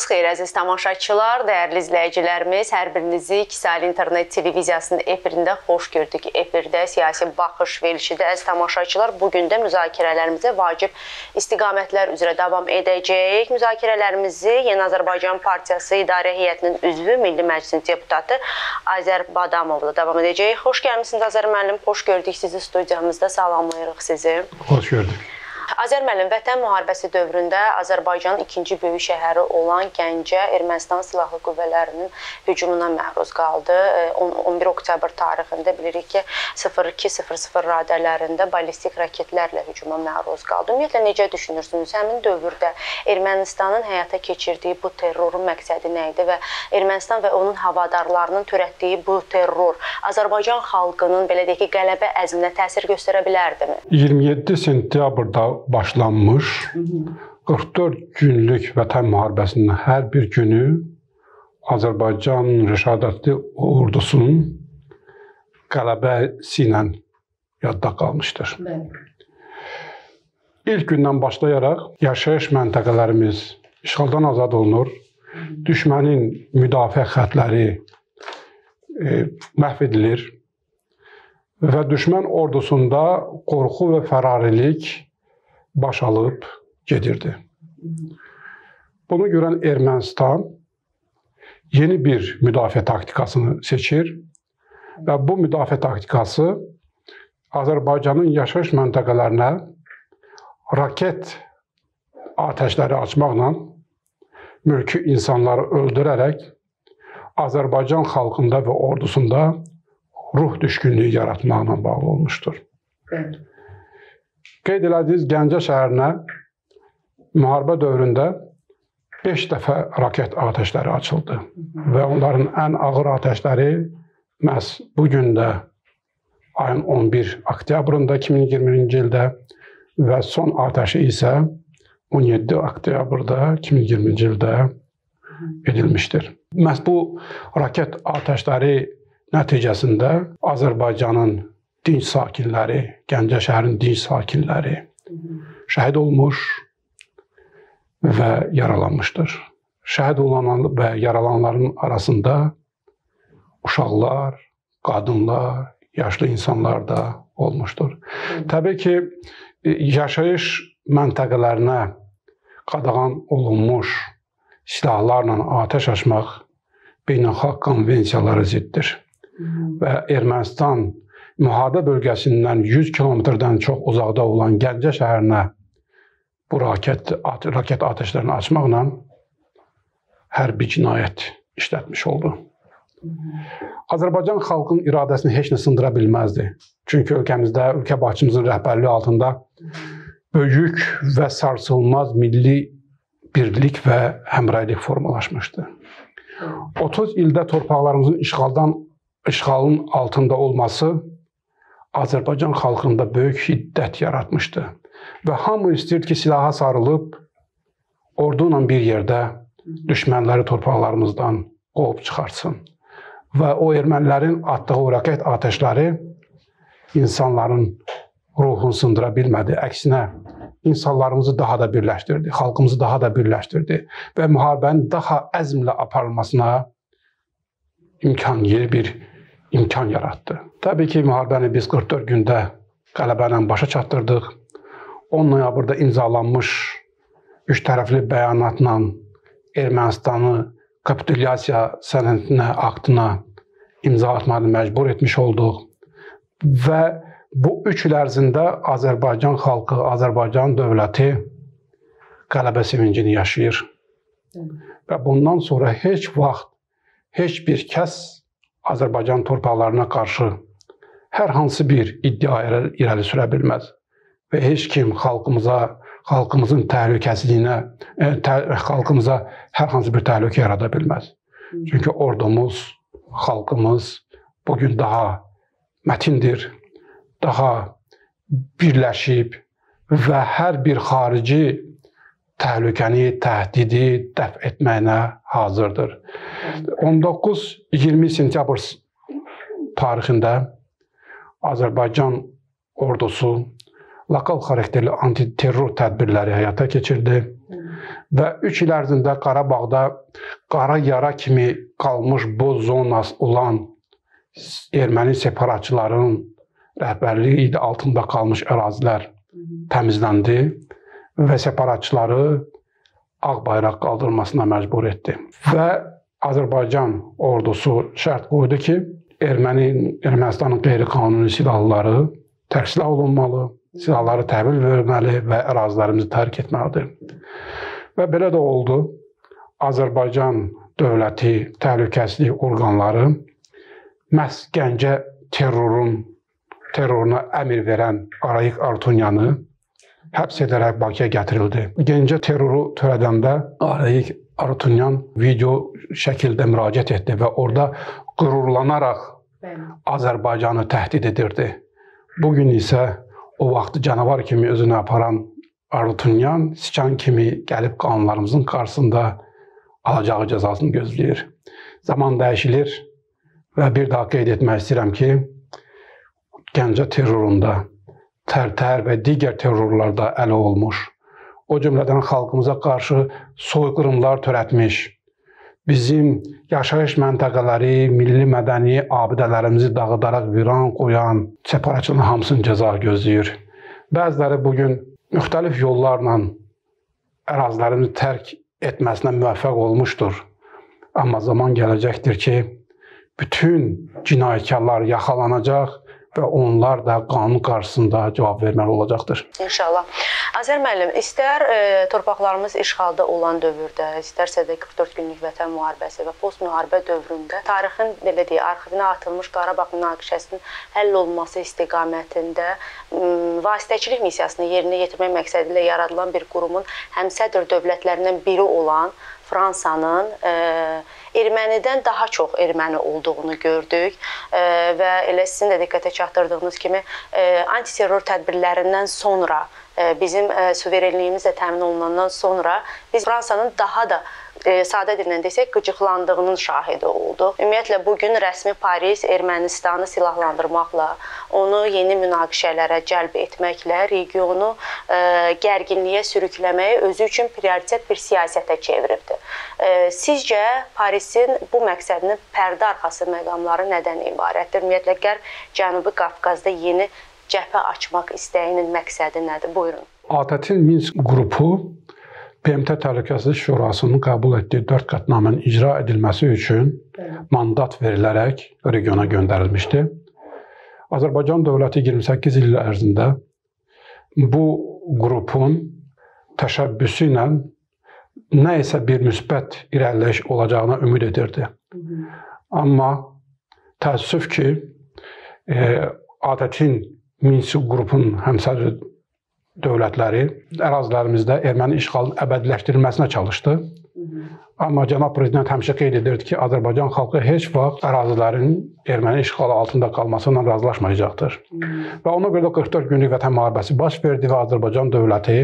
Sabahınız xeyir əziz tamaşaçılar, dəyərli izləyicilərimiz. Hər birinizi Kisali İnternet televiziyasının efirində xoş gördük. Efirdə siyasi baxış verilişidə əziz tamaşaçılar, bu gün də müzakirələrimizə vacib istiqamətlər üzrə davam edəcəyik. Müzakirələrimizi Yeni Azərbaycan Partiyası İdarə Heyətinin üzvü, Milli Məclisin deputatı Azər Badamovla davam edəcəyik. Xoş gəlmisiniz Azər müəllim. Xoş gördük sizi studiyamızda. Salamlayırıq sizi. Xoş gördük. Azər müəllim, Vətən müharibəsi dövründə Azərbaycanın ikinci böyük şəhəri olan Gəncə Ermənistan silahlı qüvvələrinin hücumuna məruz qaldı. 11 oktyabr tarixində bilirik ki, 02:00 radələrində ballistik raketlərlə hücuma məruz qaldı. Ümumiyyətlə necə düşünürsünüz? Həmin dövrdə Ermənistanın həyata keçirdiyi bu terrorun məqsədi nə idi və Ermənistan və onun havadarlarının törətdiyi bu terror Azərbaycan xalqının belə deyək ki, qələbə əzminə təsir göstərə bilərdimi? 27 sentyabrda başlanmış 44 günlük Vətən müharibəsinin hər bir günü Azərbaycan rəşadətli ordusunun qələbəsi ilə yadda qalmışdır. İlk gündən başlayaraq yaşayış məntəqələrimiz işğaldan azad olunur. Düşmənin müdafiə xəttləri e, məhv edilir və düşmən ordusunda qorxu və fərarilik baş alıb gedirdi. Bunu görən Ermənistan yeni bir müdafiə taktikasını seçir və bu müdafiə taktikası Azərbaycanın yaşayış məntəqələrinə raket atəşləri açmaqla mülki insanları öldürərək Azərbaycan xalqında və ordusunda ruh düşkünlüyü yaratmaqla bağlı olmuşdur. Evet. Qeyd elədiyiniz Gəncə şəhərinə müharibə dövründə 5 dəfə raket atəşləri açıldı və onların ən ağır atəşləri məhz bu gün də ayın 11 oktyabrında 2020-ci ildə və son atəşi isə 17 oktyabrda 2020-ci ildə edilmişdir. Məhz bu raket atəşləri nəticəsində Azərbaycanın dinc sakinləri, Gəncə şəhərinin dinc sakinləri şəhid olmuş və yaralanmışdır. Şəhid olan və yaralananların arasında uşaqlar, qadınlar, yaşlı insanlar da olmuşdur. Təbii ki, yaşayış məntəqələrinə qadağan olunmuş silahlarla atəş açmaq beynəlxalq konvensiyalara ziddir. Və Ermənistan müharibə bölgəsindən 100 kilometrdən çox uzaqda olan Gəncə şəhərinə bu raket raket atəşlərini açmaqla hərbi cinayət işlətmiş oldu. Azərbaycan xalqının iradəsini heç nə sındıra bilməzdi. Çünki ölkəmizdə, ölkə başçımızın rəhbərliyi altında böyük və sarsılmaz milli birlik və həmrəylik formalaşmışdı. 30 ildə torpaqlarımızın işğaldan işğalın altında olması Azərbaycan xalqında böyük hiddət yaratmışdı və hamı istəyirdi ki, silaha sarılıb ordu ilə bir yerdə düşmənləri torpaqlarımızdan qovub çıxartsın. Və o ermənilərin atdığı o raket atəşləri insanların ruhunu sındıra bilmədi. Əksinə insanlarımızı daha da birləşdirdi, xalqımızı daha da birləşdirdi və müharibənin daha əzmlə aparılmasına imkan yeri bir imkan yaratdı. Təbii ki, müharibəni biz 44 gündə qələbə ilə başa çatdırdıq. 10 noyabrda imzalanmış üç tərəfli bəyanatla Ermənistanı kapitulyasiya sənədinə, aktına imza atmağa məcbur etmiş olduq. Və bu 3 il ərzində Azərbaycan xalqı, Azərbaycan dövləti qələbə sevincini yaşayır. Və bundan sonra heç vaxt heç bir kəs Azərbaycan torpaqlarına qarşı hər hansı bir iddia irəli sürə bilməz və heç kim xalqımıza, xalqımızın təhlükəsizliyinə, e, tə, xalqımıza hər hansı bir təhlükə yarada bilməz. Çünki ordumuz, xalqımız bu gün daha mətindir, daha birləşib və hər bir xarici təhlükəni, təhdidi dəf etməyinə hazırdır. 19-20 sentyabr tarixində Azərbaycan ordusu lokal xarakterli antiterror tədbirləri həyata keçirdi və 3 il ərzində Qarabağda qara yara kimi qalmış boz zonas olan erməni separatçıların rəhbərliyi altında qalmış ərazilər təmizləndi və separatçıları ağ bayraq qaldırmasına məcbur etdi. Və Azərbaycan ordusu şərt qoydu ki, Erməni Ermənistanın qeyri-qanuni silahları tərksilah olunmalı, silahları təhvil verməli və ərazilərimizi tərk etməlidir. Və belə də oldu. Azərbaycan dövləti təhlükəsizlik orqanları məhz Gəncə terrorun terroruna əmr verən Arayik Artunyanı həbs edərək Bakıya gətirildi. Gəncə terroru törədəndə Arayik Artunyan video şəkildə müraciət etdi və orada qürurlanaraq Azərbaycanı təhdid edirdi. Bu gün isə o vaxt canavar kimi özünü aparan Artunyan siçan kimi gəlib qanunlarımızın qarşısında alacağı cəzasını gözləyir. Zaman dəyişilir və bir daha qeyd etmək istəyirəm ki, Gəncə terrorunda tərtər və digər terrorlarda ələ olmuş, o cümlədən xalqımıza qarşı soyqırımlar törətmiş, bizim yaşayış məntəqələri, milli mədəni abidələrimizi dağıdaraq viran qoyan separatçının hamısını cəza gözləyir. Bəziləri bu gün müxtəlif yollarla ərazilərimizi tərk etməsinə müvəffəq olmuşdur. Amma zaman gələcəkdir ki, bütün cinayətkarlar yaxalanacaq və onlar da qanun qarşısında cavab verməli olacaqdır. İnşallah. Azər müəllim, istər e, torpaqlarımız işğalda olan dövrdə, istərsə də 44 günlük vətən müharibəsi və post-müharibə dövründə tarixin belə deyək, arxivinə atılmış Qarabağ münaqişəsinin həll olunması istiqamətində vasitəçilik missiyasını yerinə yetirmək məqsədi ilə yaradılan bir qurumun həmsədr dövlətlərindən biri olan Fransanın e, ermənidən daha çox erməni olduğunu gördük. E, və elə sizin də diqqətə çatdırdığınız kimi e, antiterror tədbirlərindən sonra bizim suverenliyimiz də təmin olunandan sonra biz Fransanın daha da e, sadə dillə desək qıcıqlandığının şahidi olduq. Ümumiyyətlə bu gün rəsmi Paris Ermənistanı silahlandırmaqla, onu yeni münaqişələrə cəlb etməklə regionu e, gərginliyə sürükləməyi özü üçün prioritet bir siyasətə çeviribdi. E, sizcə Parisin bu məqsədinin pərdə arxası məqamları nədən ibarətdir? Ümumiyyətlə Qərb Cənubi Qafqazda yeni cəbhə açmaq istəyinin məqsədi nədir? Buyurun. ATƏT-in Minsk qrupu BMT Təhlükəsizlik Şurasının qəbul etdiyi 4 qətnamənin icra edilməsi üçün mandat verilərək regiona göndərilmişdi. Azərbaycan dövləti 28 il ərzində bu qrupun təşəbbüsü ilə nə isə bir müsbət irəliləyiş olacağına ümid edirdi. Amma təəssüf ki, e, ATƏT-in Minsk qrupun həmsədri dövlətləri ərazilərimizdə erməni işğalının əbədiləşdirilməsinə çalışdı. Amma cənab prezident həmişə qeyd edirdi ki, Azərbaycan xalqı heç vaxt ərazilərin erməni işğalı altında qalması ilə razılaşmayacaqdır. Və ona görə də 44 günlük vətən müharibəsi baş verdi və Azərbaycan dövləti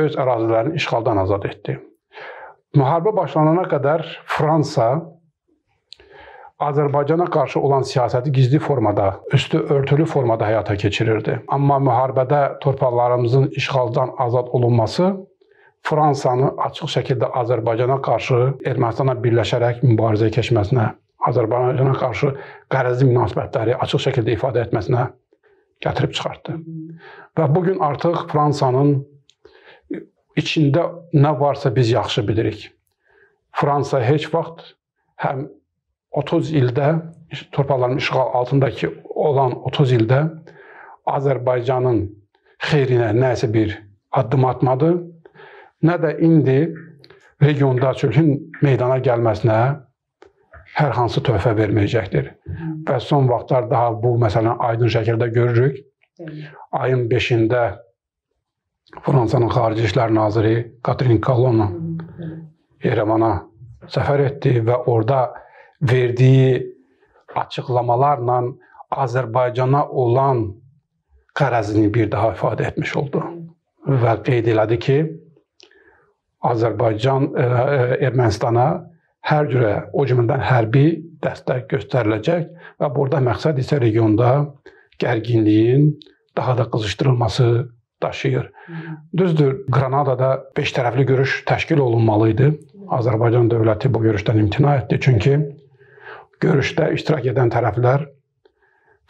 öz ərazilərini işğaldan azad etdi. Müharibə başlanana qədər Fransa Azərbaycana qarşı olan siyasəti gizli formada, üstü örtülü formada həyata keçirirdi. Amma müharibədə torpaqlarımızın işğaldan azad olunması Fransanı açıq şəkildə Azərbaycana qarşı Ermənistana birləşərək mübarizəyə keçməsinə, Azərbaycana qarşı qərəzli münasibətləri açıq şəkildə ifadə etməsinə gətirib çıxartdı. Və bu gün artıq Fransanın içində nə varsa biz yaxşı bilirik. Fransa heç vaxt həm 30 ildə torpaqların işğal altındakı olan 30 ildə Azərbaycanın xeyrinə nəsə bir addım atmadı, nə də indi regionda sülhün meydana gəlməsinə hər hansı töhfə verməyəcəkdir. Və son vaxtlar daha bu məsələni aydın şəkildə görürük. Ayın 5-də Fransanın Xarici İşlər naziri Katrin Kalona Yerevana səfər etdi və orada verdiyi açıqlamalarla Azərbaycana olan qərəzini bir daha ifadə etmiş oldu və qeyd elədi ki, Azərbaycan e, e, Ermənistana hər cürə o cümlədən hərbi dəstək göstəriləcək və burada məqsəd isə regionda gərginliyin daha da qızışdırılması, daşıyır. Düzdür, Qranadada 5 tərəfli görüş təşkil olunmalı idi. Azərbaycan dövləti bu görüşdən imtina etdi. Çünki görüşdə iştirak edən tərəflər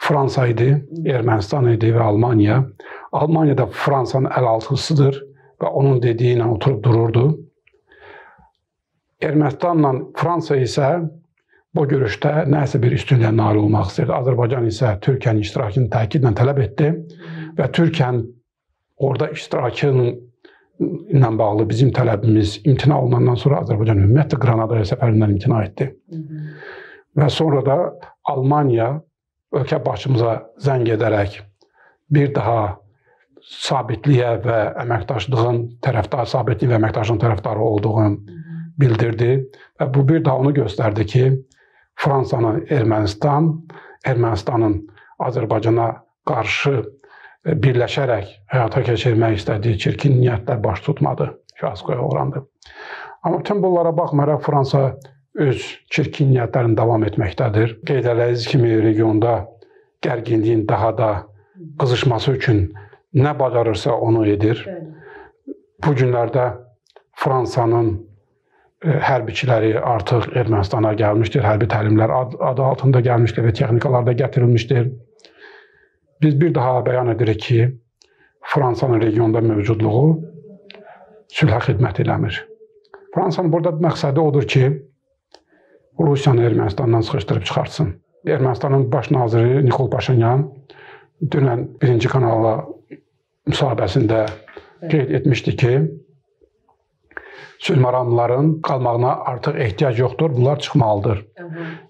Fransa idi, Ermənistan idi və Almaniya. Almaniyada Fransanın əlaltısıdır və onun dediyi ilə oturub dururdu. Ermənistanla Fransa isə bu görüşdə nəsə bir üstünlüyə nail olmaq istəyirdi. Azərbaycan isə Türkiyənin iştirakını təkidlə tələb etdi və Türkiyənin orada iştirakının ilə bağlı bizim tələbimiz imtina olunandan sonra Azərbaycan ümumiyyətlə Qranadaya səfərindən imtina etdi. Hı -hı. Və sonra da Almaniya ölkə başçımıza zəng edərək bir daha sabitliyə və əməkdaşlığın tərəfdar, sabitlik və əməkdaşlığın tərəfdarı olduğunu bildirdi və bu bir daha onu göstərdi ki, Fransanın Ermənistan, Ermənistanın Azərbaycana qarşı e, birləşərək həyata keçirmək istədiyi çirkin niyyətlər baş tutmadı, fiaskoya uğrandı. Amma bütün bunlara baxmayaraq Fransa öz çirkin niyyətlərini davam etməkdədir. Qeyd elədiyiniz kimi regionda gərginliyin daha da qızışması üçün nə bacarırsa onu edir. Bu günlərdə Fransanın hərbiçiləri artıq Ermənistana gəlmişdir. Hərbi təlimlər adı altında gəlmişdir və texnikalar da gətirilmişdir. Biz bir daha bəyan edirik ki, Fransanın regionda mövcudluğu sülhə xidmət eləmir. Fransanın burada məqsədi odur ki, Rusiyanı Ermənistandan sıxışdırıb çıxartsın. Ermənistanın baş naziri Nikol Paşinyan dünən birinci kanala müsahibəsində qeyd etmişdi ki, sülhməramlıların qalmağına artıq ehtiyac yoxdur, bunlar çıxmalıdır.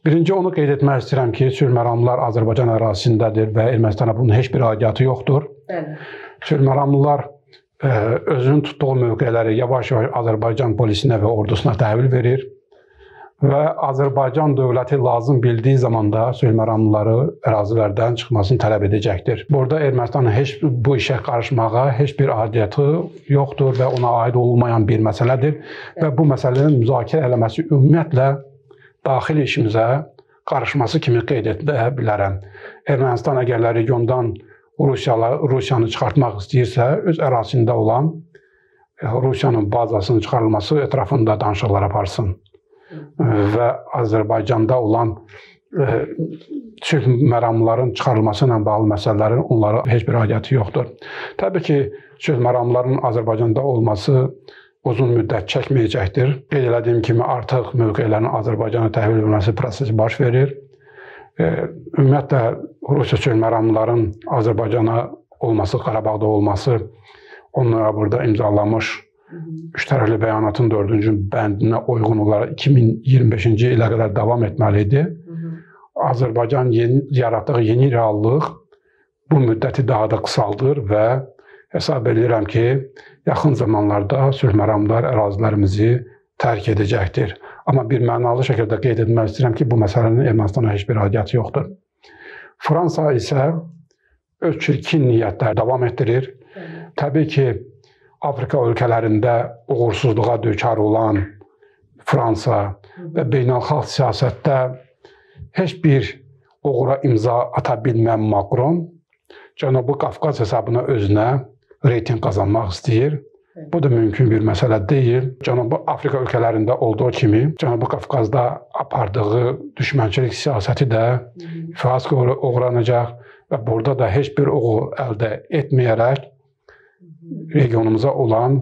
Birinci onu qeyd etmək istəyirəm ki, sülhməramlılar Azərbaycan ərazisindədir və Ermənistana bunun heç bir aidiyyatı yoxdur. Bəli. Sülhməramlılar e, özünün tutduğu mövqeləri yavaş-yavaş Azərbaycan polisinə və ordusuna təhvil verir və Azərbaycan dövləti lazım bildiyi zamanda sülhməramlıları ərazilərdən çıxmasını tələb edəcəkdir. Burada Ermənistanın heç bu işə qarışmağa heç bir aidiyyəti yoxdur və ona aid olmayan bir məsələdir və bu məsələnin müzakirə eləməsi ümumiyyətlə daxili işimizə qarışması kimi qeyd edə bilərəm. Ermənistan əgər regiondan Rusiyalı Rusiyanı çıxartmaq istəyirsə, öz ərazisində olan Rusiyanın bazasının çıxarılması ətrafında danışıqlar aparsın və Azərbaycanda olan e, sülh məramlarının çıxarılması ilə bağlı məsələlərin onlara heç bir aidiyyəti yoxdur. Təbii ki, sülh məramlarının Azərbaycanda olması uzun müddət çəkməyəcəkdir. Qeyd etdiyim kimi artıq mövqelərin Azərbaycana təhvil edilməsi prosesi baş verir. E, ümumiyyətlə Rusiya sülh məramlarının Azərbaycana olması, Qarabağda olması onlara burada imzalamış üç tərəfli bəyanatın 4-cü bəndinə uyğun olaraq 2025-ci ilə qədər davam etməli idi. Azərbaycan yeni yaratdığı yeni reallıq bu müddəti daha da qısaldır və hesab edirəm ki, yaxın zamanlarda sülh məramlar ərazilərimizi tərk edəcəkdir. Amma bir mənalı şəkildə qeyd etmək istəyirəm ki, bu məsələnin Ermənistana heç bir aidiyyəti yoxdur. Fransa isə öz çirkin niyyətlər davam etdirir. Təbii ki, Afrika ölkələrində uğursuzluğa düçar olan Fransa və beynəlxalq siyasətdə heç bir uğura imza ata bilməyən Makron Cənubi Qafqaz hesabına özünə reytinq qazanmaq istəyir. Bu da mümkün bir məsələ deyil. Cənubi Afrika ölkələrində olduğu kimi Cənubi Qafqazda apardığı düşmənçilik siyasəti də fiaskoya uğranacaq və burada da heç bir uğur əldə etməyərək regionumuza olan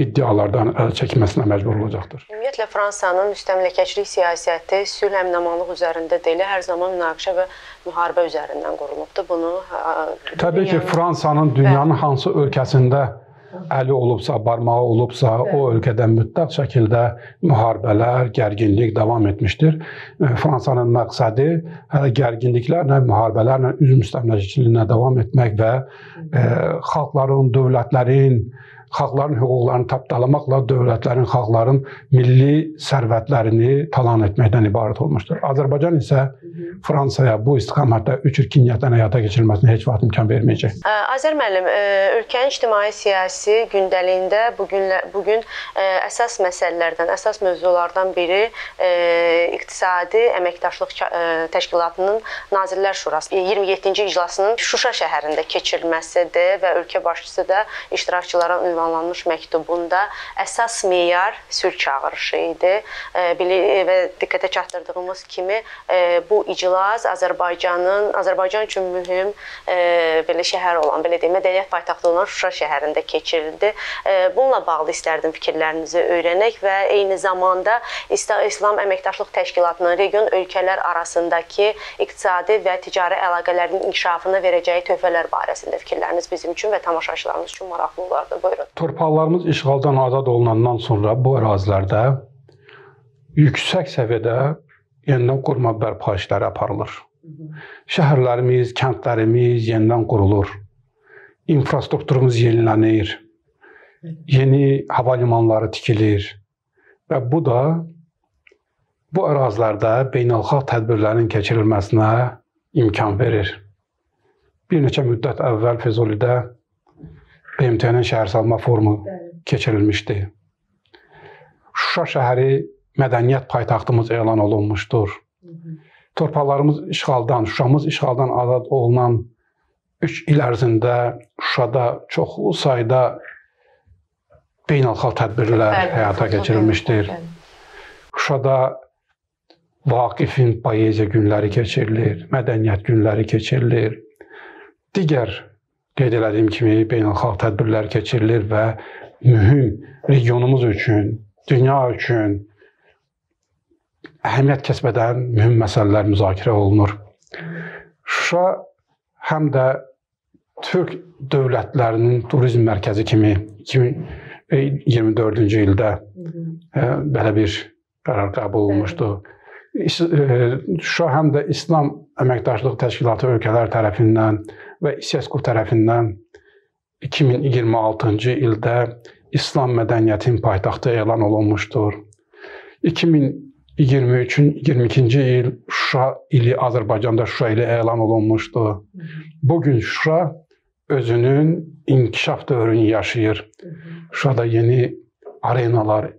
iddialardan əl çəkməsinə məcbur olacaqdır. Ümumiyyətlə Fransanın müstəmləkəçilik siyasəti sülh əmin-amanlıq üzərində deyil, hər zaman münaqişə və müharibə üzərindən qurulubdur. Bunu Təbii ki, Fransanın dünyanın hansı ölkəsində əli olubsa, barmağı olubsa, Bəli. o ölkədə mütləq şəkildə müharibələr, gərginlik davam etmişdir. E, Fransanın məqsədi hələ gərginliklərlə, müharibələrlə üzv müstəmləkəçiliyinə davam etmək və e, xalqların, dövlətlərin, xalqların hüquqlarını tapdalamaqla dövlətlərin, xalqların milli sərvətlərini talan etməkdən ibarət olmuşdur. Azərbaycan isə Fransaya bu istiqamətdə üç ilkin niyyətlərin həyata keçirilməsinə heç vaxt imkan verməyəcək. Azər müəllim, ölkənin ictimai-siyasi gündəliyində bu gün bu gün əsas məsələlərdən, əsas mövzulardan biri iqtisadi əməkdaşlıq təşkilatının Nazirlər Şurası 27-ci iclasının Şuşa şəhərində keçirilməsidir və ölkə başçısı da iştirakçılara ünvan ünvanlanmış məktubunda əsas meyar sülh çağırışı idi. Və diqqətə çatdırdığımız kimi bu iclas Azərbaycanın Azərbaycan üçün mühüm belə şəhər olan, belə deyim, mədəniyyət paytaxtı olan Şuşa şəhərində keçirildi. Bununla bağlı istərdim fikirlərinizi öyrənək və eyni zamanda İslam Əməkdaşlıq Təşkilatının region ölkələr arasındakı iqtisadi və ticari əlaqələrin inkişafına verəcəyi töhfələr barəsində fikirləriniz bizim üçün və tamaşaçılarımız üçün maraqlı olardı. Buyurun. Torpaqlarımız işğaldan azad olunandan sonra bu ərazilərdə yüksək səviyyədə yenidən qurma bərpa işləri aparılır. Şəhərlərimiz, kəndlərimiz yenidən qurulur. İnfrastrukturumuz yenilənir. Yeni hava limanları tikilir. Və bu da bu ərazilərdə beynəlxalq tədbirlərin keçirilməsinə imkan verir. Bir neçə müddət əvvəl Füzulidə BMT-nin şəhərsalma forumu keçirilmişdi. Şuşa şəhəri mədəniyyət paytaxtımız elan olunmuşdur. Torpaqlarımız işğaldan, Şuşamız işğaldan azad olunan 3 il ərzində Şuşada çoxlu sayda beynəlxalq tədbirlər bəli, həyata keçirilmişdir. Şuşada Vaqifin poeziya günləri keçirilir, mədəniyyət günləri keçirilir. Digər qeyd elədiyim kimi beynəlxalq tədbirlər keçirilir və mühüm regionumuz üçün, dünya üçün əhəmiyyət kəsb edən mühüm məsələlər müzakirə olunur. Şuşa həm də Türk dövlətlərinin turizm mərkəzi kimi 2024-cü ildə e, belə bir qərar qəbul olunmuşdu. Şuşa həm də İslam Əməkdaşlıq Təşkilatı ölkələr tərəfindən və İSESCO tərəfindən 2026-cı ildə İslam mədəniyyətinin paytaxtı elan olunmuşdur. 2023-ün 22-ci il Şuşa ili Azərbaycanda Şuşa ili elan olunmuşdur. Bu gün Şuşa özünün inkişaf dövrünü yaşayır. Şuşada yeni arenalar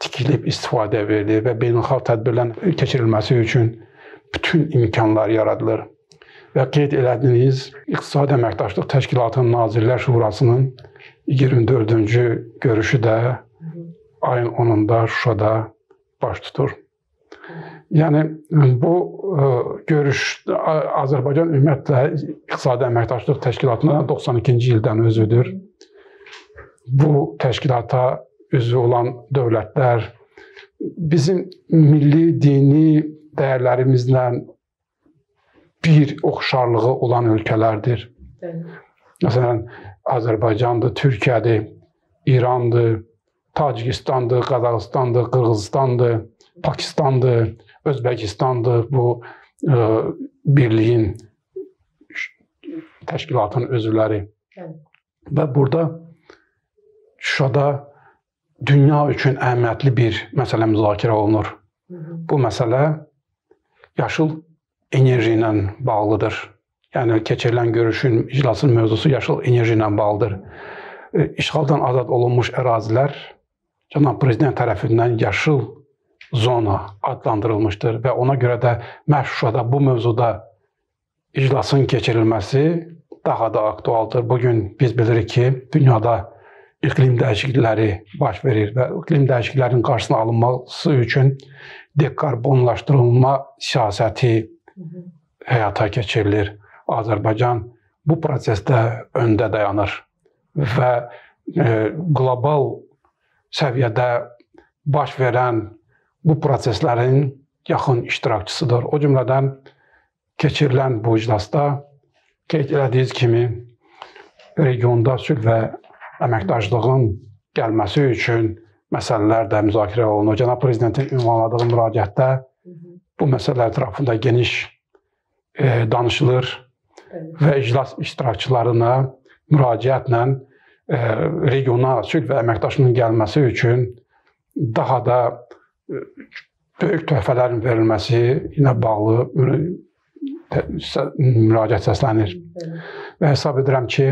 tikilib istifadə verilir və beynəlxalq tədbirlərin keçirilməsi üçün bütün imkanlar yaradılır və qeyd elədiniz, İqtisadi Əməkdaşlıq Təşkilatının Nazirlər Şurasının 24-cü görüşü də ayın 10-da Şuşada baş tutur. Yəni bu ə, e, görüş Azərbaycan ümumiyyətlə İqtisadi Əməkdaşlıq Təşkilatına 92-ci ildən özüdür. Bu təşkilata üzvü olan dövlətlər bizim milli dini dəyərlərimizlə bir oxşarlığı olan ölkələrdir. Bəli. Məsələn, Azərbaycandır, Türkiyədir, İrandır, Tacikistandır, Qazaxıstandır, Qırğızstandır, Pakistandır, Özbəkistandır. Bu ə, e, birliyin təşkilatın üzvləri. Bəli. Və burada Şuşada dünya üçün əhəmiyyətli bir məsələ müzakirə olunur. Hı -hı. Bu məsələ yaşıl enerji ilə bağlıdır. Yəni keçirilən görüşün, iclasın mövzusu yaşıl enerji ilə bağlıdır. E, işğaldan azad olunmuş ərazilər cənab prezident tərəfindən yaşıl zona adlandırılmışdır və ona görə də məhz Şuşada bu mövzuda iclasın keçirilməsi daha da aktualdır. Bu gün biz bilirik ki, dünyada iqlim dəyişiklikləri baş verir və iqlim dəyişikliklərinin qarşısının alınması üçün dekarbonlaşdırılma siyasəti həyata keçirilir. Azərbaycan bu prosesdə öndə dayanır və e, qlobal səviyyədə baş verən bu proseslərin yaxın iştirakçısıdır. O cümlədən keçirilən bu iclasda qeyd etdiyiniz kimi regionda sülh və əməkdaşlığın gəlməsi üçün məsələlər də müzakirə olunur. Cənab prezidentin ünvanladığı müraciətdə bu məsələ ətrafında geniş e, danışılır və iclas iştirakçılarına müraciətlə regiona sülh və əməkdaşlığın gəlməsi üçün daha da e, böyük töhfələrin verilməsi ilə bağlı müraciət səslənir. Və hesab edirəm ki,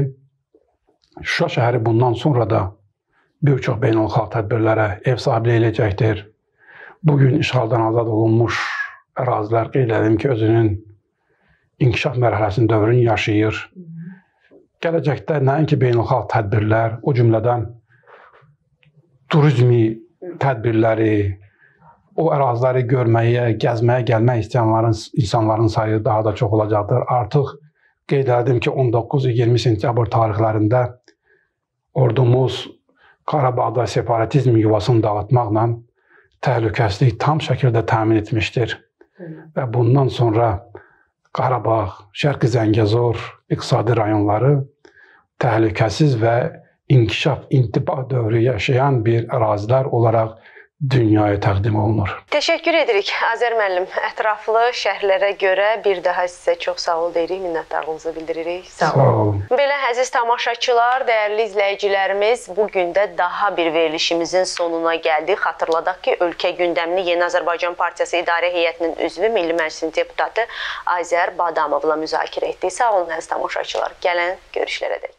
Şuşa şəhəri bundan sonra da bir çox beynəlxalq tədbirlərə ev sahibliyi eləyəcəkdir. Bu gün işğaldan azad olunmuş ərazilər qeyd edim ki, özünün inkişaf mərhələsinin dövrünü yaşayır. Gələcəkdə nəinki beynəlxalq tədbirlər, o cümlədən turizmi tədbirləri, o əraziləri görməyə, gəzməyə gəlmək istəyənlərin insanların sayı daha da çox olacaqdır. Artıq qeyd etdim ki, 19-20 sentyabr tarixlərində ordumuz Qarabağda separatizm yuvasını dağıtmaqla təhlükəsizlik tam şəkildə təmin etmişdir. Və bundan sonra Qarabağ, Şərqi Zəngəzur iqtisadi rayonları təhlükəsiz və inkişaf, intibah dövrü yaşayan bir ərazilər olaraq dünyaya təqdim olunur. Təşəkkür edirik Azər müəllim. Ətraflı şərhlərə görə bir daha sizə çox sağ ol deyirik, minnətdarlığımızı bildiririk. Sağ, sağ olun. Belə əziz tamaşaçılar, dəyərli izləyicilərimiz, bu gün də daha bir verilişimizin sonuna gəldik. Xatırladaq ki, ölkə gündəmini Yeni Azərbaycan Partiyası İdarə Heyətinin üzvü Milli Məclisin deputatı Azər Badamovla müzakirə etdik. Sağ olun əziz tamaşaçılar. Gələn görüşlərə dək.